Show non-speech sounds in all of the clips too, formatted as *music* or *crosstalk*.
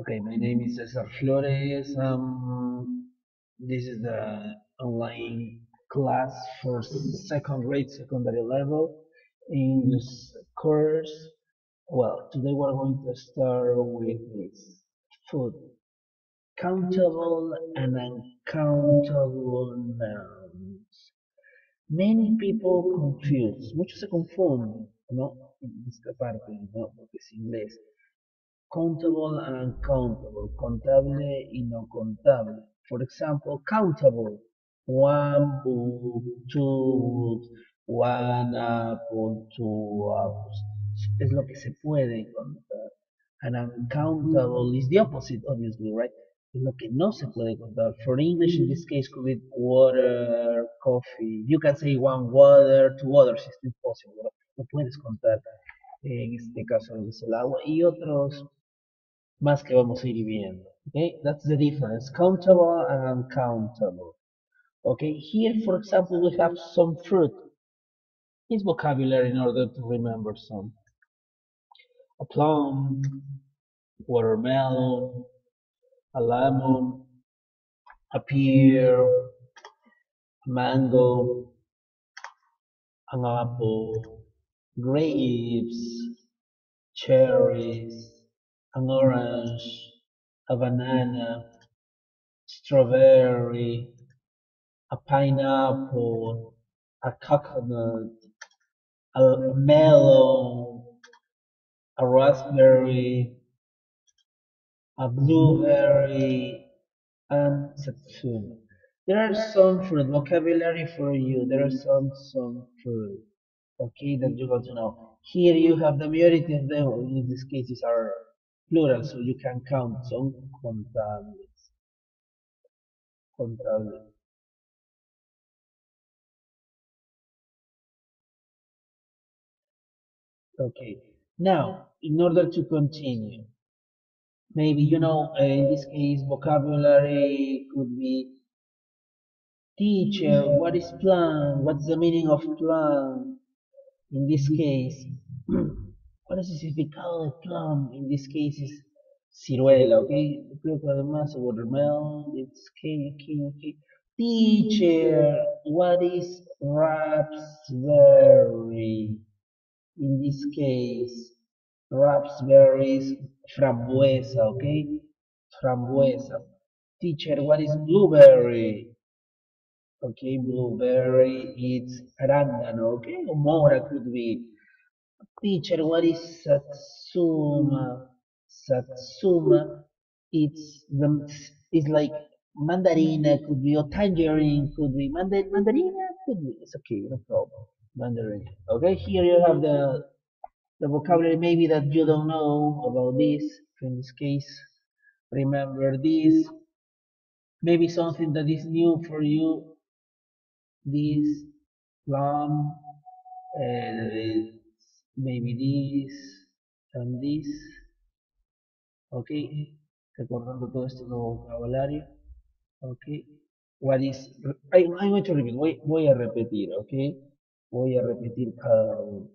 Okay, my name is Cesar Flores. Um, this is the online class for second grade, secondary level English course. Well, today we're going to start with this food. Countable and uncountable nouns. Many people confuse, muchos se confunden, ¿no? En esta parte, ¿no? Porque es inglés. Countable and uncountable, contable y no contable. For example, countable, one book, two books, one apple, two apples. Es lo que se puede contar. And uncountable is the opposite, obviously, right? Es lo que no se puede contar. For English, in this case, could be water, coffee. You can say one water, two others, it's impossible. No puedes contar en este caso es el agua y otros más que vamos a ir viendo. Okay, that's the difference. Countable and uncountable. Okay, here for example we have some fruit. It's vocabulary in order to remember some. A plum, watermelon, a lemon, a pear, a mango, an apple, grapes, cherries, an orange, a banana, strawberry, a pineapple, a coconut, a melon, a raspberry, a blueberry, and satsuma. There are some fruit vocabulary for you. There are some some fruit. Okay, that you got to know. Here you have the majority of them. In these cases are plural, so you can count some contables. Contables. Okay. Now, in order to continue, maybe you know, uh, in this case, vocabulary could be teacher. What is plan? What's the meaning of plan? In this case, ¿cuál es el significado de plum? In this case is ciruela, ¿ok? Creo que además watermelon, it's okay, okay, okay. Teacher, what is raspberry? In this case, raspberry is frambuesa, okay? Frambuesa. Teacher, what is blueberry? Okay, blueberry, it's arándano, okay? Or mora could be. Teacher, what is satsuma? Satsuma, it's the it's like mandarina could be or tangerine could be Mandar mandarina could be. It's okay, no problem. Mandarin. Okay, here you have the the vocabulary maybe that you don't know about this. In this case, remember this. Maybe something that is new for you. This plum, and maybe this and this. Ok, recordando todo este nuevo vocabulario. Ok, what is, hay, hay mucho repetir, voy, voy a repetir, ok, voy a repetir cada uno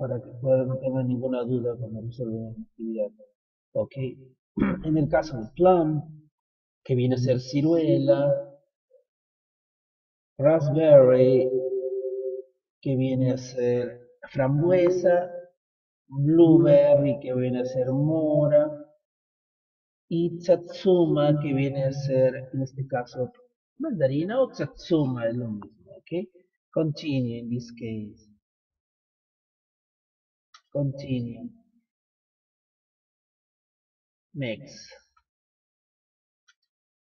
para que pueda no tenga ninguna duda cuando resuelvan la actividad. Ok, *clears throat* en el caso del plum, que viene a ser ciruela, raspberry, que viene a ser frambuesa, blueberry que viene a ser mora y satsuma que viene a ser en este caso mandarina o satsuma es lo mismo, ok? Continue in this case. Continue. Next.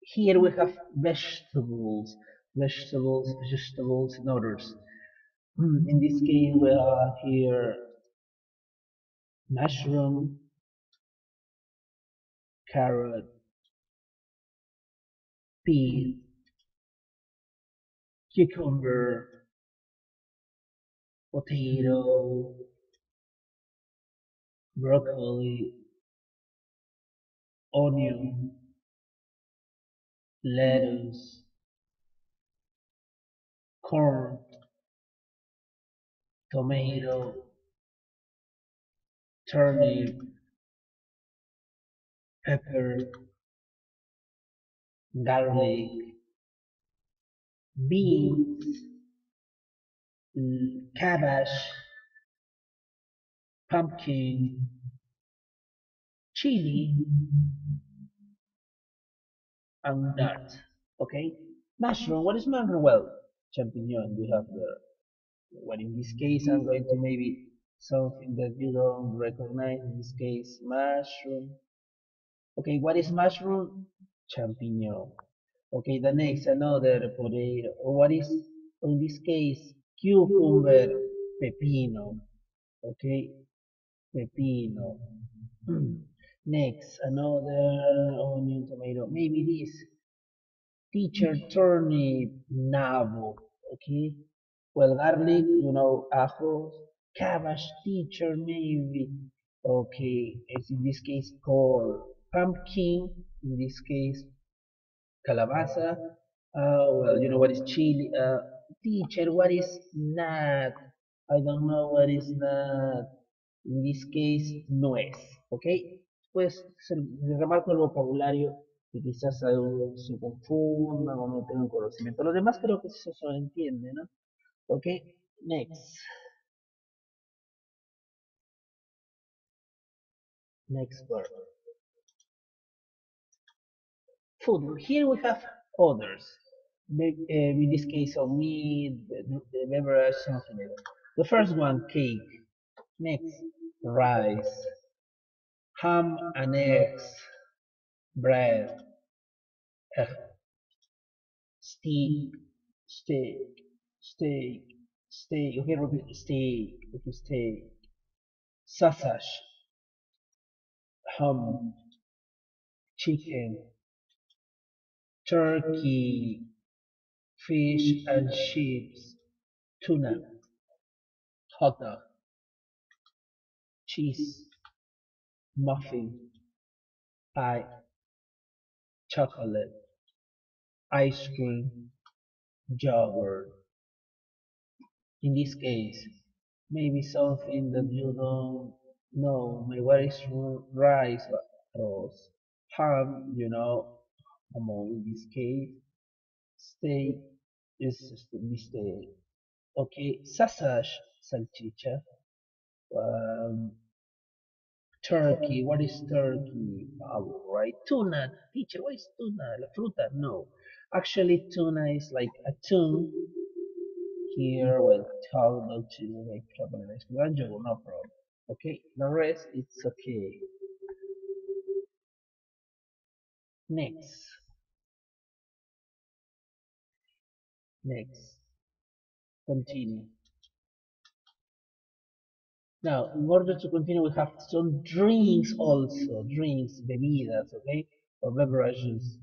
Here we have vegetables, vegetables, vegetables and others. Hmm, in this case we have here mushroom, carrot, pea, cucumber, potato, broccoli, onion, lettuce, corn, tomato, turnip, pepper, garlic, beans, cabbage, pumpkin, chili, and that. Okay? Mushroom, what is mushroom? Well, champignon, we have the, well, in this case, I'm going to maybe something that you don't recognize, in this case, mushroom. Okay, what is mushroom? Champignon. Okay, the next, another potato. What is, in this case, cucumber, pepino. Okay, pepino. *clears throat* Next, another onion, tomato. Maybe this. Teacher turnip, nabo. Okay. Well, garlic, you know, ajo. Cabbage, teacher, maybe. Okay. It's in this case called pumpkin. In this case, calabaza. Uh, well, you know what is chili? Uh, teacher, what is nut? I don't know what is nut. In this case, nuez. Okay. Pues remarco el vocabulario que quizás algo se confunda o no tenga conocimiento. Lo demás creo que eso se entiende, ¿no? Ok, next. Next word. Food. Here we have others. Eh, in this case, of meat, the beverage, something like that. The first one, cake. Next, rice. Ham and eggs. Bread. Egg. Steak. Steak. Steak. Steak. Okay, repeat. Steak. Okay, steak. Sausage. Ham. Chicken. Turkey. Fish and chips. Tuna. Hot dog. Cheese. Muffin. Pie. Chocolate. Ice cream. Yogurt. In this case, maybe something that you don't know. Maybe what is rice or ham, you know, among in this case. Steak is mistake. Okay, sausage, salchicha. Um, turkey, what is turkey? All right, tuna. Teacher, what is tuna? La fruta? No. Actually, tuna is like a tune. Here, well, talk about to make trouble and no problem. Okay, the rest it's okay. Next. Next. Continue. Now, in order to continue, we have some drinks also. Drinks, bebidas, okay? Or beverages.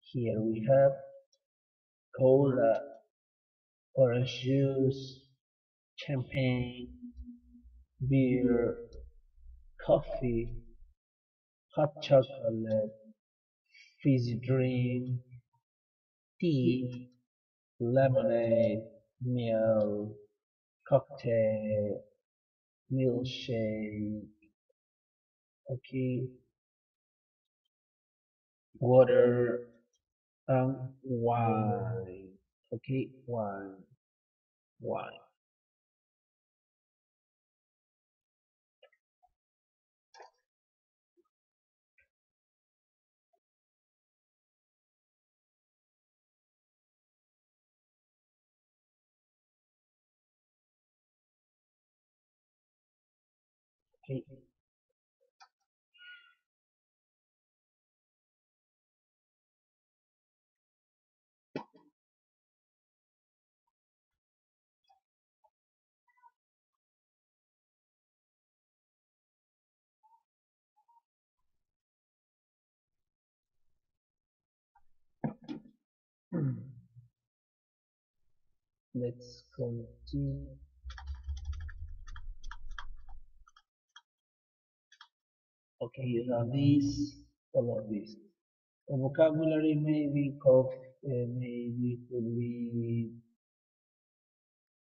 Here we have cola, orange juice, champagne, beer, coffee, hot chocolate, fizzy drink, tea, lemonade, meal, cocktail, milkshake, okay, water, and wine, okay, wine, wine. Okay. Let's continue. Okay, you have this, all of this. The vocabulary maybe cough, uh, maybe could be,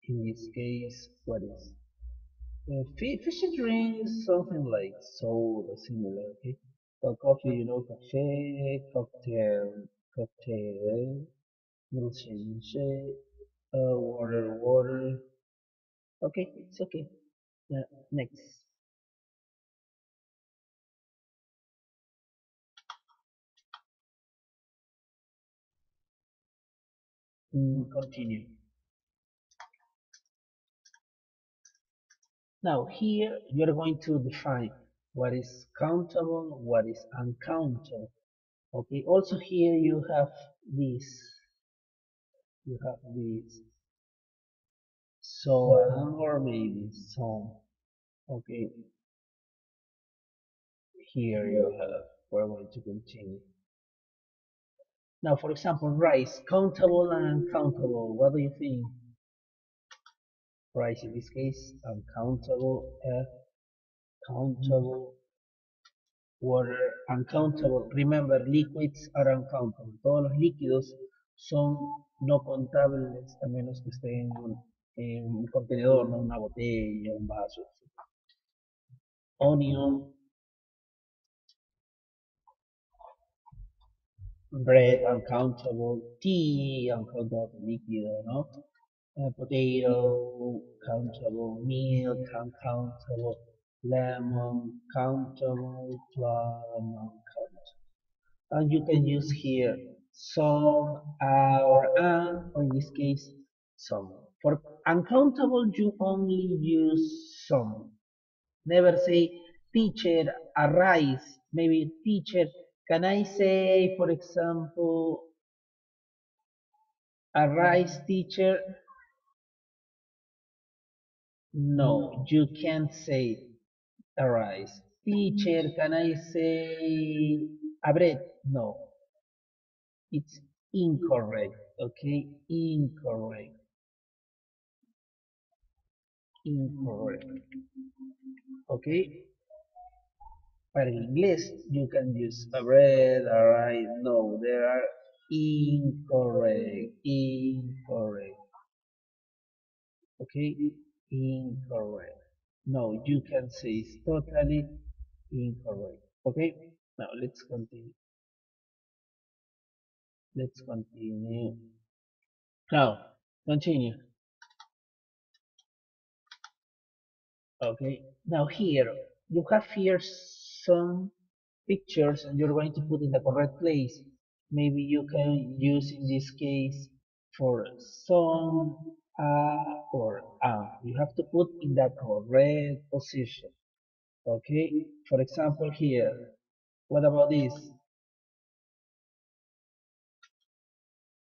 in this case, what is? Uh, fish drinks, something like soda, similar, okay? well, coffee, you know, cafe, cocktail, cocktail, milkshake, uh, water, water. Okay, it's okay. Yeah, next. Mm, continue. Now here you're going to define what is countable, what is uncountable. Okay, also here you have this. You have this. So uh, or maybe so. Okay. Here you have, we're going to continue. Now, for example, rice, countable and uncountable. What do you think? Rice in this case, uncountable, F, countable, water, uncountable. Remember, liquids are uncountable. Todos los líquidos son no contables a menos que estén en un, en un contenedor, no una botella, un vaso. Onion, bread uncountable, tea uncountable líquido, ¿no? Uh, potato countable, milk uncountable, lemon countable, plum uncountable. And you can use here some, uh, or an, or in this case, some. For uncountable, you only use some. Never say teacher, arise, maybe teacher, can I say, for example, arise teacher? No, you can't say arise. Teacher, can I say abred? No. It's incorrect, okay? Incorrect. Incorrect. Okay? But in English, you can use a red, a right. No, there are incorrect. Incorrect. Okay? Incorrect. No, you can say it's totally incorrect. Okay? Now let's continue. Let's continue. Now, continue. Okay, now here, you have here some pictures and you're going to put in the correct place. Maybe you can use in this case for some uh, or uh, you have to put in the correct position. Okay, for example here, what about this?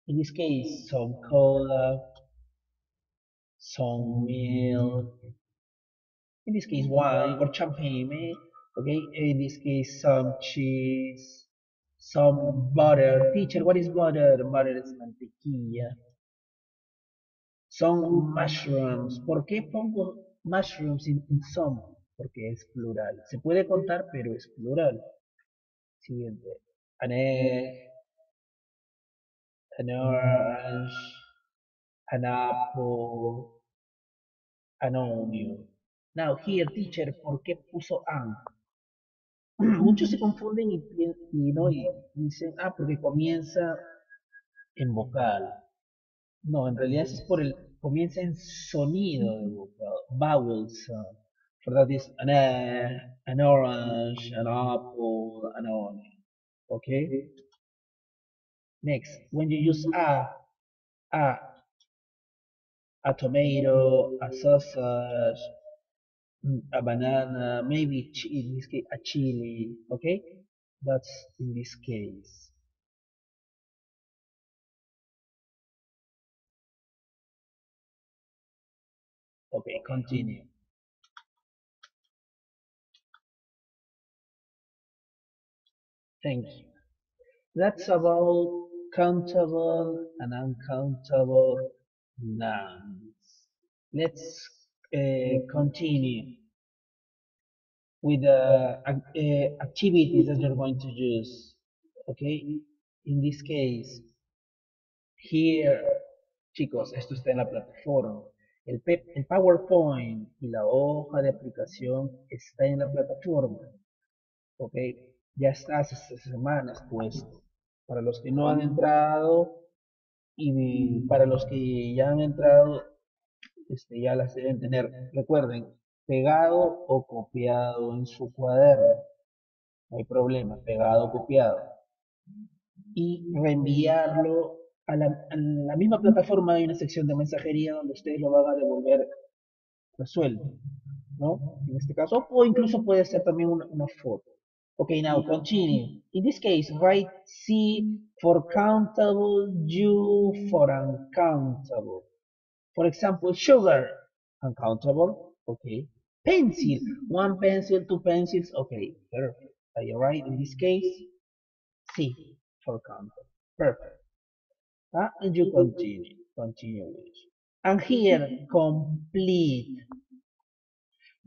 In this case, some cola, some milk, in this case wine or champagne, okay in this case some cheese some butter. Teacher what is butter butter is mantequilla. Some mushrooms. ¿por qué pongo mushrooms in, some? porque es plural. Se puede contar pero es plural. Siguiente. An an orange an apple an onion now here teacher ¿por qué puso an? *clears throat* muchos se confunden y, ¿no? dicen, ah, porque comienza en vocal. No, en realidad es por el, comienza en sonido de vocal, vowel sound. For that is an, an orange, an apple, an onion. Okay? Next, when you use a, a, a tomato, a sausage, mm, a banana, maybe in this case a chili, okay? That's in this case. Okay, continue. Thank you. That's about countable and uncountable nouns. Let's uh, continue with the uh, uh, activities that you're going to use. Okay, in this case, here, chicos, esto está en la plataforma. El, el PowerPoint y la hoja de aplicación está en la plataforma. Ok, ya está hace semanas puesto. Para los que no han entrado y para los que ya han entrado, este, ya las deben tener. Recuerden, pegado o copiado en su cuaderno. No hay problema, pegado o copiado. Y reenviarlo a la, la, misma plataforma hay una sección de mensajería donde ustedes lo van a devolver resuelto, ¿no? En este caso, o incluso puede ser también una, una foto. Okay, now continue. In this case, write C for countable, U for uncountable. For example, sugar, uncountable, okay. Pencil, one pencil, two pencils, okay, perfect. Are you right in this case? C for countable, perfect. Uh, and you continue, continue with. And here, complete.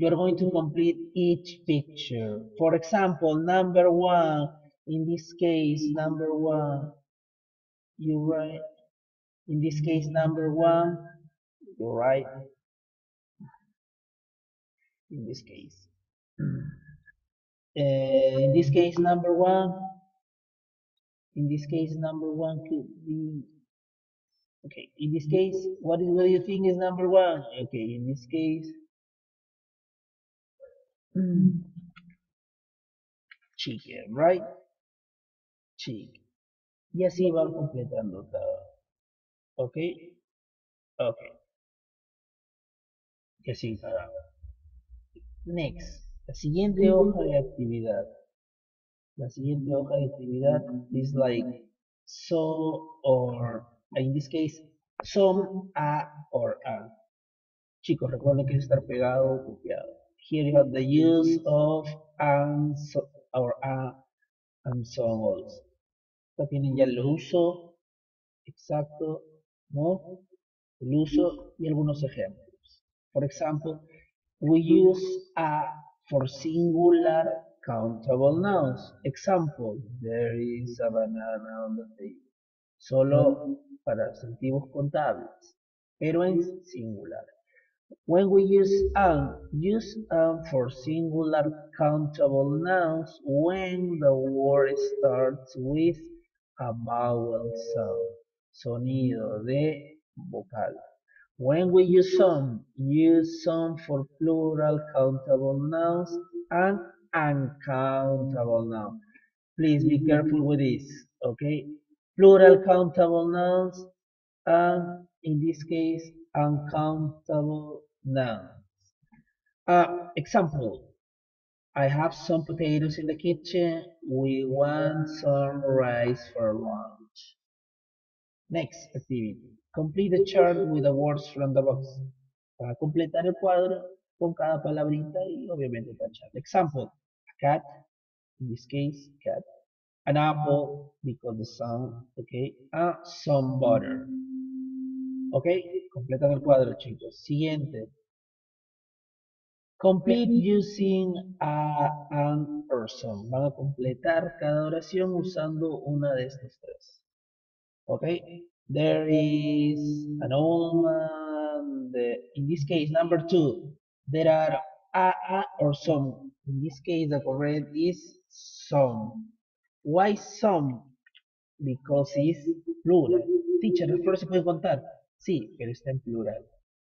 You're going to complete each picture. For example, number one, in this case, number one, you write, in this case, number one, you write, in this case. Uh, in this case, number one, in this case, number one could be Okay, in this case, what is what do you think is number one? Okay, in this case, mm, chicken, right? Chicken. Y así van completando todo. Ok, ok. Y así Next, la siguiente hoja de actividad. La siguiente hoja de actividad is like so or in this case, some, a, or a. Chicos, recuerden que es estar pegado o copiado. Here you have the use of and, so, or a, and so on also. Tienen ya el uso exacto, ¿no? El uso y algunos ejemplos. For example, we use a for singular countable nouns. Example, there is a banana on the table. Solo para sustantivos contables, pero en singular. When we use an, use an for singular countable nouns when the word starts with a vowel sound, sonido de vocal. When we use some, use some for plural countable nouns and uncountable nouns. Please be careful with this, okay? plural countable nouns, and in this case, uncountable nouns. Uh, example, I have some potatoes in the kitchen. We want some rice for lunch. Next activity. Complete the chart with the words from the box. Para completar el cuadro con cada palabrita y obviamente tachar. Example, a cat, in this case, cat an apple because the sun, okay, and some butter. Ok, completan el cuadro, chicos. Siguiente. Complete using a, an, some. Van a completar cada oración usando una de estas tres. Ok, there is an old man. In this case, number two, there are a, a or some. In this case, the correct is some. Why some? Because is plural. Teacher, flor se puede contar. Sí, pero está en plural.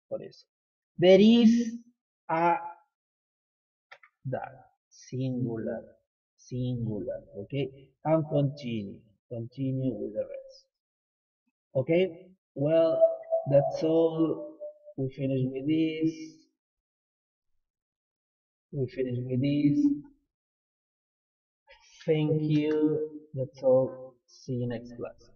Por eso. There is a that. Singular. Singular. Okay. And continue. Continue with the rest. Okay. Well, that's all. We finish with this. We finish with this. Thank you. That's all. See you next class.